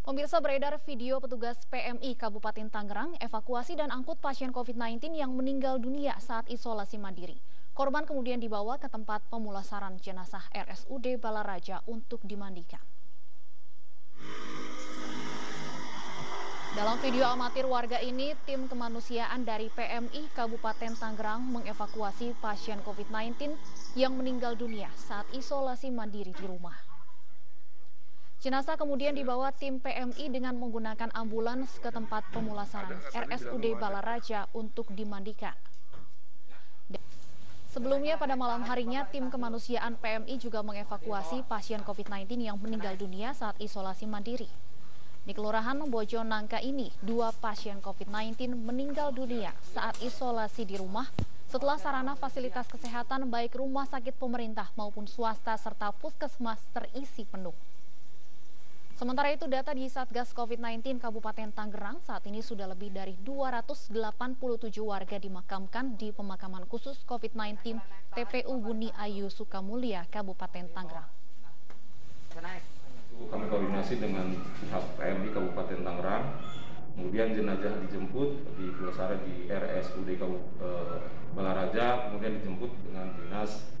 Pemirsa beredar video petugas PMI Kabupaten Tangerang evakuasi dan angkut pasien COVID-19 yang meninggal dunia saat isolasi mandiri. Korban kemudian dibawa ke tempat pemulasaran jenazah RSUD Balaraja untuk dimandikan. Dalam video amatir warga ini, tim kemanusiaan dari PMI Kabupaten Tangerang mengevakuasi pasien COVID-19 yang meninggal dunia saat isolasi mandiri di rumah. Jenazah kemudian dibawa tim PMI dengan menggunakan ambulans ke tempat pemulasaran RSUD Balaraja untuk dimandikan. Sebelumnya pada malam harinya tim kemanusiaan PMI juga mengevakuasi pasien COVID-19 yang meninggal dunia saat isolasi mandiri. Di Kelurahan Bojo Nangka ini, dua pasien COVID-19 meninggal dunia saat isolasi di rumah setelah sarana fasilitas kesehatan baik rumah sakit pemerintah maupun swasta serta puskesmas terisi penuh. Sementara itu data di Satgas COVID-19 Kabupaten Tangerang saat ini sudah lebih dari 287 warga dimakamkan di pemakaman khusus COVID-19 TPU Buni Ayu Sukamulya Kabupaten Tangerang. Kami koordinasi dengan pihak PMI Kabupaten Tangerang, kemudian jenazah dijemput di Pulasara di RSUD Kabupaten Balaraja, kemudian dijemput dengan dinas.